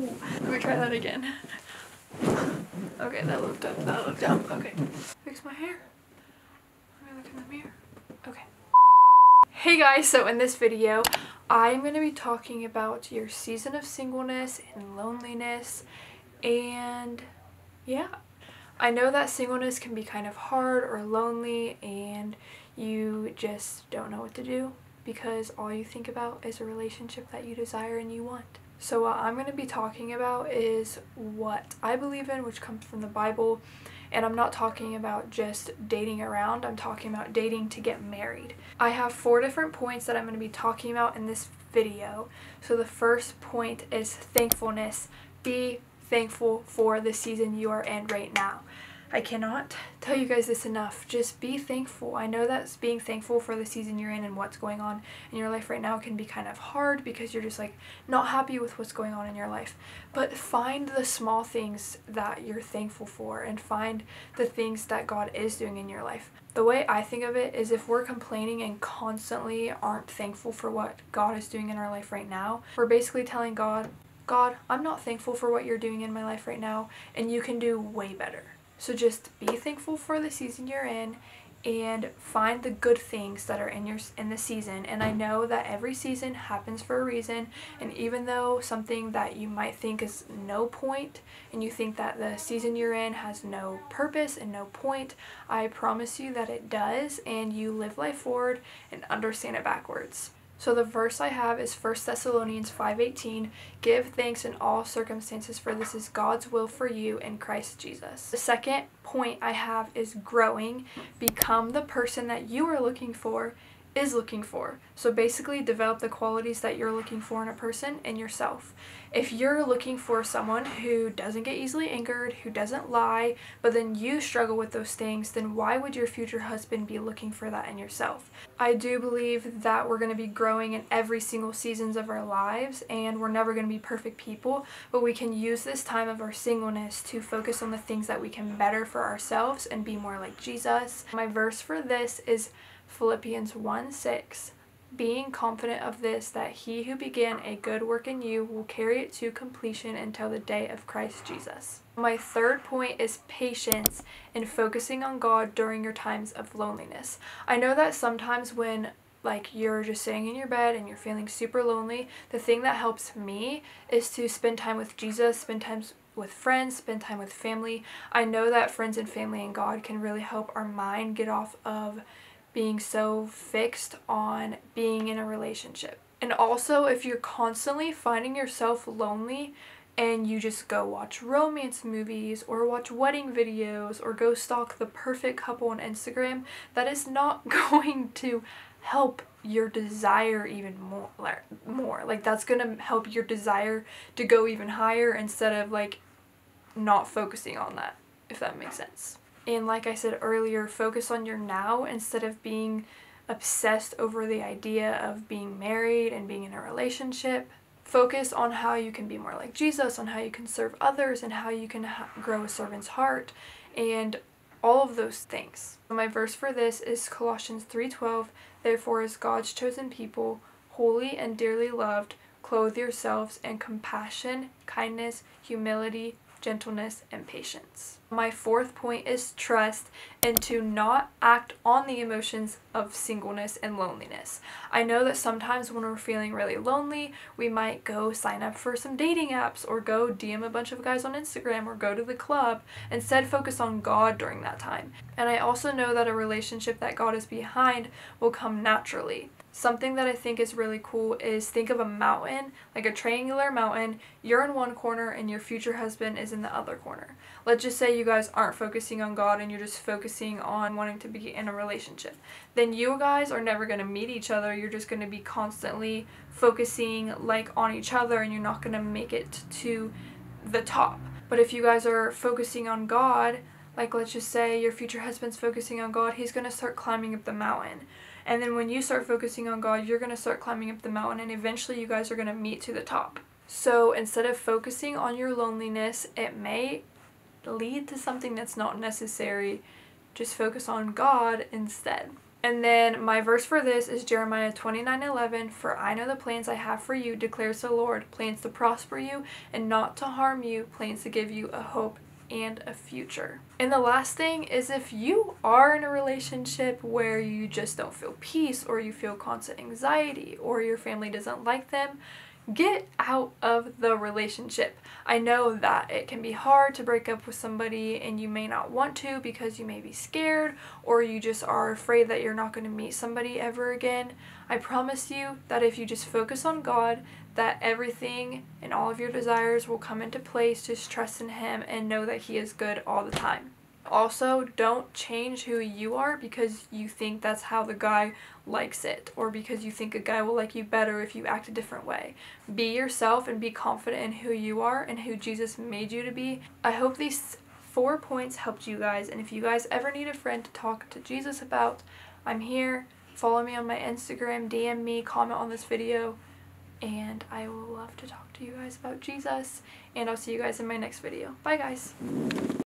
Let me try that again. Okay, that looked up, That looked dumb. Okay. Fix my hair. Let me look in the mirror. Okay. Hey guys, so in this video, I'm going to be talking about your season of singleness and loneliness and yeah. I know that singleness can be kind of hard or lonely and you just don't know what to do because all you think about is a relationship that you desire and you want. So what I'm going to be talking about is what I believe in, which comes from the Bible. And I'm not talking about just dating around, I'm talking about dating to get married. I have four different points that I'm going to be talking about in this video. So the first point is thankfulness. Be thankful for the season you are in right now. I cannot tell you guys this enough. Just be thankful. I know that being thankful for the season you're in and what's going on in your life right now can be kind of hard because you're just like not happy with what's going on in your life. But find the small things that you're thankful for and find the things that God is doing in your life. The way I think of it is if we're complaining and constantly aren't thankful for what God is doing in our life right now, we're basically telling God, God, I'm not thankful for what you're doing in my life right now, and you can do way better. So just be thankful for the season you're in and find the good things that are in your in the season and I know that every season happens for a reason and even though something that you might think is no point and you think that the season you're in has no purpose and no point I promise you that it does and you live life forward and understand it backwards. So the verse I have is 1 Thessalonians 5:18, "Give thanks in all circumstances for this is God's will for you in Christ Jesus." The second point I have is growing, become the person that you are looking for is looking for. So basically develop the qualities that you're looking for in a person and yourself. If you're looking for someone who doesn't get easily angered, who doesn't lie, but then you struggle with those things, then why would your future husband be looking for that in yourself? I do believe that we're going to be growing in every single seasons of our lives and we're never going to be perfect people, but we can use this time of our singleness to focus on the things that we can better for ourselves and be more like Jesus. My verse for this is Philippians 1 6. Being confident of this, that he who began a good work in you will carry it to completion until the day of Christ Jesus. My third point is patience and focusing on God during your times of loneliness. I know that sometimes when like you're just sitting in your bed and you're feeling super lonely, the thing that helps me is to spend time with Jesus, spend time with friends, spend time with family. I know that friends and family and God can really help our mind get off of being so fixed on being in a relationship. And also, if you're constantly finding yourself lonely and you just go watch romance movies or watch wedding videos or go stalk the perfect couple on Instagram, that is not going to help your desire even more more like that's to help your desire to go even higher instead of like not focusing on that if that makes sense and like I said earlier, focus on your now instead of being obsessed over the idea of being married and being in a relationship. Focus on how you can be more like Jesus, on how you can serve others, and how you can grow a servant's heart, and all of those things. My verse for this is Colossians 3:12. Therefore, as God's chosen people, holy and dearly loved, clothe yourselves in compassion, kindness, humility, gentleness, and patience. My fourth point is trust and to not act on the emotions of singleness and loneliness. I know that sometimes when we're feeling really lonely, we might go sign up for some dating apps or go DM a bunch of guys on Instagram or go to the club. Instead, focus on God during that time. And I also know that a relationship that God is behind will come naturally. Something that I think is really cool is think of a mountain, like a triangular mountain. You're in one corner and your future husband is in the other corner. Let's just say you guys aren't focusing on God and you're just focusing on wanting to be in a relationship. Then you guys are never going to meet each other. You're just going to be constantly focusing like on each other and you're not going to make it to the top. But if you guys are focusing on God, like let's just say your future husband's focusing on God, he's going to start climbing up the mountain and then when you start focusing on God, you're going to start climbing up the mountain and eventually you guys are going to meet to the top. So instead of focusing on your loneliness, it may lead to something that's not necessary. Just focus on God instead. And then my verse for this is Jeremiah 29:11, "For I know the plans I have for you, declares the Lord, plans to prosper you and not to harm you, plans to give you a hope and a future." And the last thing is if you are in a relationship where you just don't feel peace or you feel constant anxiety or your family doesn't like them, get out of the relationship. I know that it can be hard to break up with somebody and you may not want to because you may be scared or you just are afraid that you're not going to meet somebody ever again. I promise you that if you just focus on God, that everything and all of your desires will come into place. Just trust in Him and know that He is good all the time. Also, don't change who you are because you think that's how the guy likes it or because you think a guy will like you better if you act a different way. Be yourself and be confident in who you are and who Jesus made you to be. I hope these four points helped you guys and if you guys ever need a friend to talk to Jesus about, I'm here. Follow me on my Instagram, DM me, comment on this video, and I will love to talk to you guys about Jesus. And I'll see you guys in my next video. Bye guys!